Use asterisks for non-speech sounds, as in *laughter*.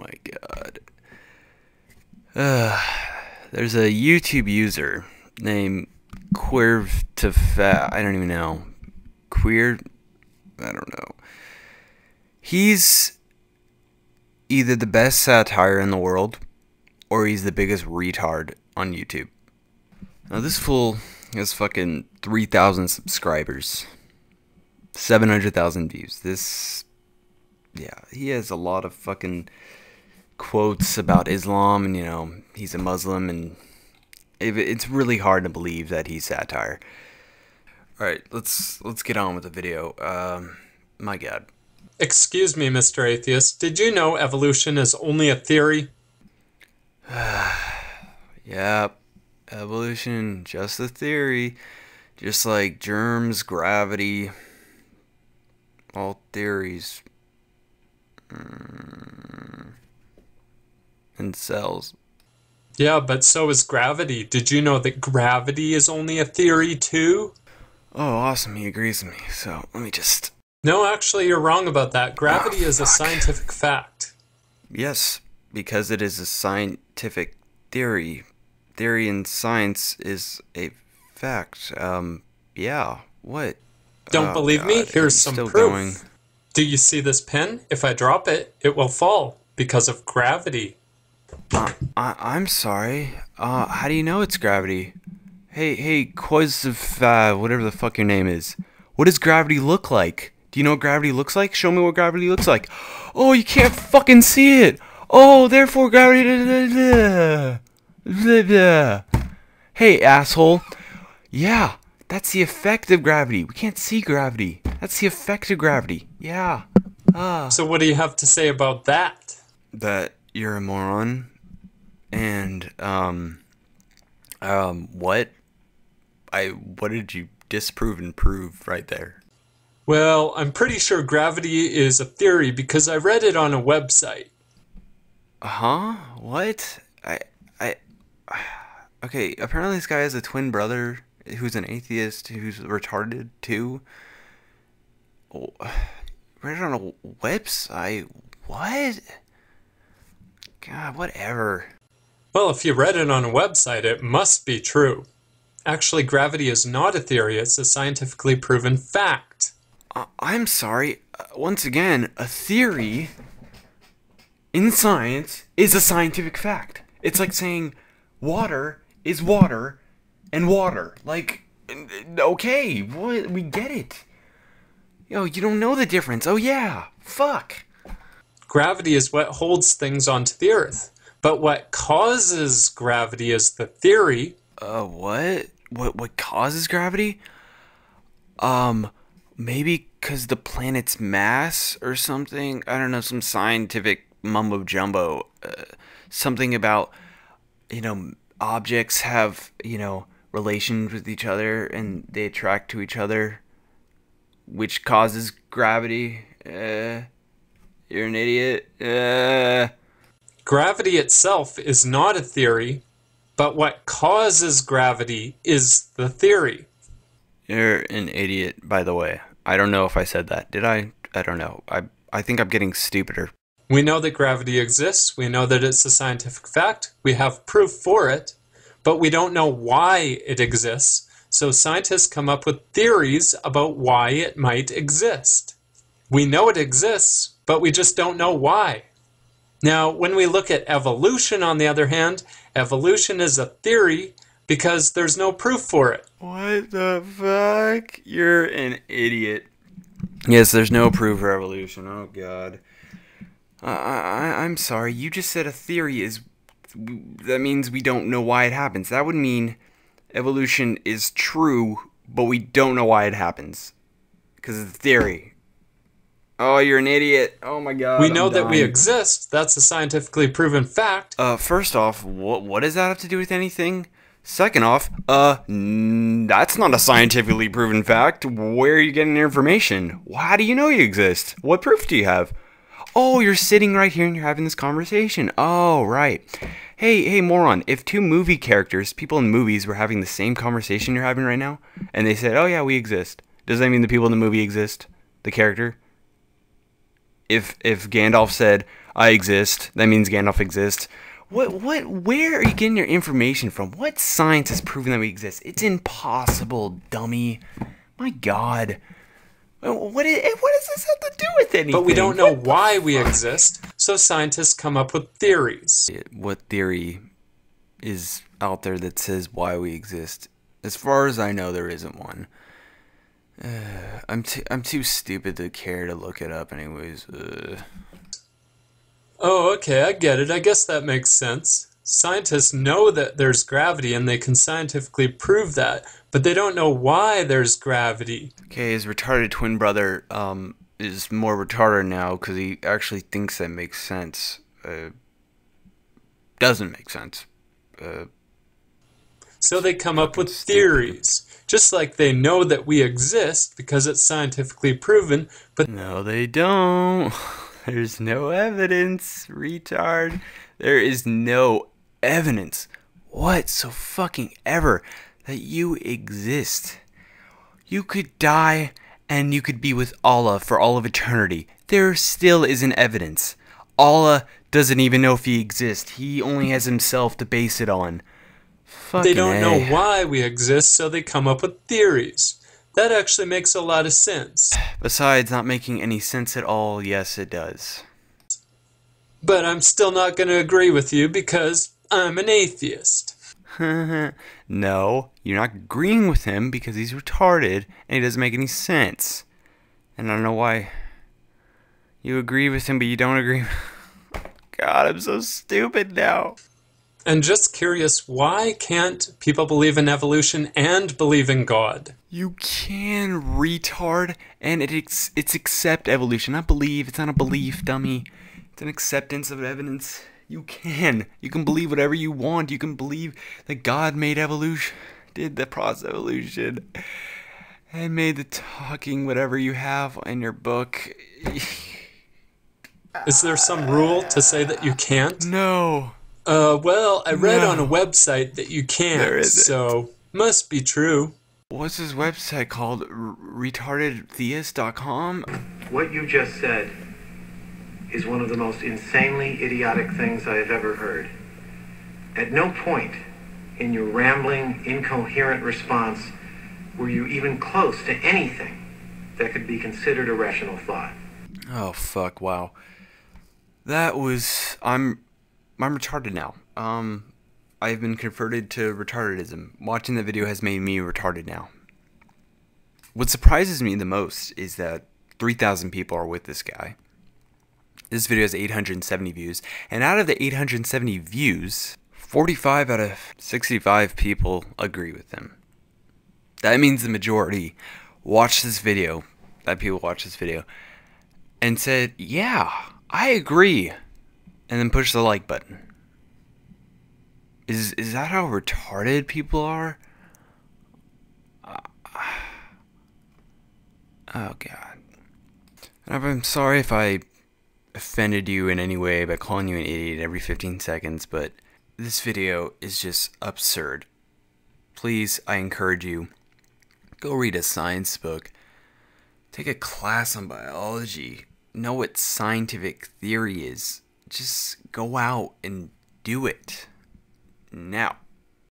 my god. Uh, there's a YouTube user named Queer to Fat. I don't even know. Queer. I don't know. He's either the best satire in the world or he's the biggest retard on YouTube. Now, this fool has fucking 3,000 subscribers, 700,000 views. This. Yeah, he has a lot of fucking quotes about Islam and, you know, he's a Muslim and it's really hard to believe that he's satire. All right, let's let's get on with the video. Um, my God. Excuse me, Mr. Atheist. Did you know evolution is only a theory? *sighs* yep, evolution just a theory, just like germs, gravity, all theories, mm. And cells. Yeah, but so is gravity. Did you know that gravity is only a theory too? Oh, awesome. He agrees with me. So let me just. No, actually, you're wrong about that. Gravity oh, is a scientific fact. Yes, because it is a scientific theory. Theory in science is a fact. Um, yeah. What? Don't oh, believe God. me? Here's some proof. Going. Do you see this pin? If I drop it, it will fall because of gravity. Uh, I, am sorry. Uh, how do you know it's gravity? Hey, hey, Quiz of uh, whatever the fuck your name is. What does gravity look like? Do you know what gravity looks like? Show me what gravity looks like. Oh, you can't fucking see it. Oh, therefore gravity. Blah, blah, blah, hey, asshole. Yeah, that's the effect of gravity. We can't see gravity. That's the effect of gravity. Yeah. Ah. So what do you have to say about that? That you're a moron and um um what i what did you disprove and prove right there? Well i'm pretty sure gravity is a theory because i read it on a website. Huh what? I i *sighs* okay apparently this guy has a twin brother who's an atheist who's retarded too. Oh, *sighs* read it on a website? What? God, whatever. Well, if you read it on a website, it must be true. Actually, gravity is not a theory, it's a scientifically proven fact. Uh, I'm sorry. Uh, once again, a theory in science is a scientific fact. It's like saying water is water and water. Like, okay, we get it. Yo, you don't know the difference. Oh, yeah. Fuck. Gravity is what holds things onto the Earth. But what causes gravity is the theory. Uh, what? What? What causes gravity? Um, maybe because the planet's mass or something. I don't know, some scientific mumbo jumbo. Uh, something about, you know, objects have, you know, relations with each other and they attract to each other, which causes gravity. Uh, you're an idiot. Uh... Gravity itself is not a theory, but what causes gravity is the theory. You're an idiot, by the way. I don't know if I said that. Did I? I don't know. I I think I'm getting stupider. We know that gravity exists. We know that it's a scientific fact. We have proof for it, but we don't know why it exists. So scientists come up with theories about why it might exist. We know it exists, but we just don't know why. Now, when we look at evolution, on the other hand, evolution is a theory because there's no proof for it. What the fuck? You're an idiot. Yes, there's no proof for evolution. Oh, God. I, I, I'm sorry. You just said a theory is. That means we don't know why it happens. That would mean evolution is true, but we don't know why it happens. Because it's a theory. Oh, you're an idiot. Oh my god. We know I'm that dying. we exist. That's a scientifically proven fact. Uh, first off, what what does that have to do with anything? Second off, uh, that's not a scientifically proven fact. Where are you getting your information? How do you know you exist? What proof do you have? Oh, you're sitting right here and you're having this conversation. Oh, right. Hey, hey, moron. If two movie characters, people in movies, were having the same conversation you're having right now, and they said, "Oh yeah, we exist," does that mean the people in the movie exist? The character? If if Gandalf said I exist, that means Gandalf exists. What what where are you getting your information from? What science has proven that we exist? It's impossible, dummy. My god. What is, eh, what does this have to do with anything? But we don't know why we exist, so scientists come up with theories. What theory is out there that says why we exist? As far as I know, there isn't one. Uh, I'm too I'm too stupid to care to look it up, anyways. Uh. Oh, okay, I get it. I guess that makes sense. Scientists know that there's gravity and they can scientifically prove that, but they don't know why there's gravity. Okay, his retarded twin brother um, is more retarded now because he actually thinks that makes sense. Uh, doesn't make sense. Uh, so they come up with theories. Just like they know that we exist because it's scientifically proven, but no, they don't. *laughs* There's no evidence, retard. There is no evidence what so fucking ever that you exist. You could die and you could be with Allah for all of eternity. There still isn't evidence. Allah doesn't even know if he exists. He only has himself to base it on. Fucking they don't a. know why we exist, so they come up with theories. That actually makes a lot of sense. Besides not making any sense at all, yes, it does. But I'm still not going to agree with you because I'm an atheist. *laughs* no, you're not agreeing with him because he's retarded and he doesn't make any sense. And I don't know why you agree with him, but you don't agree. *laughs* God, I'm so stupid now. And just curious, why can't people believe in evolution and believe in God? You can retard, and it ex- it's accept evolution. not believe it's not a belief, dummy. It's an acceptance of evidence. You can. You can believe whatever you want. You can believe that God made evolution, did the process of evolution, and made the talking whatever you have in your book. Is there some rule to say that you can't? No. Uh, well, I read no. on a website that you can't, so must be true. What's his website called? R- retardedtheist.com? What you just said is one of the most insanely idiotic things I have ever heard. At no point in your rambling, incoherent response were you even close to anything that could be considered a rational thought. Oh, fuck, wow. That was. I'm I'm retarded now. Um, I've been converted to retardedism. Watching the video has made me retarded now. What surprises me the most is that 3,000 people are with this guy. This video has 870 views, and out of the 870 views, 45 out of 65 people agree with him. That means the majority watched this video, that people watched this video, and said, Yeah, I agree and then push the like button. Is is that how retarded people are? Uh, oh god. I'm sorry if I offended you in any way by calling you an idiot every 15 seconds, but this video is just absurd. Please, I encourage you, go read a science book. Take a class on biology. Know what scientific theory is just go out and do it now.